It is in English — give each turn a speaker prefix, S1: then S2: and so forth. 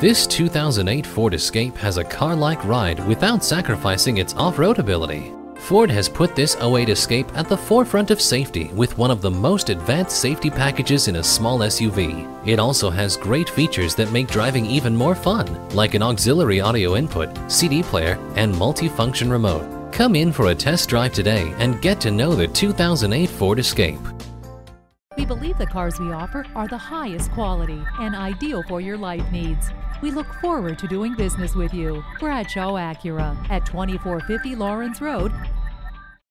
S1: This 2008 Ford Escape has a car-like ride without sacrificing its off-road ability. Ford has put this 08 Escape at the forefront of safety with one of the most advanced safety packages in a small SUV. It also has great features that make driving even more fun, like an auxiliary audio input, CD player, and multi-function remote. Come in for a test drive today and get to know the 2008 Ford Escape.
S2: We believe the cars we offer are the highest quality and ideal for your life needs. We look forward to doing business with you. Bradshaw Acura at 2450 Laurens Road,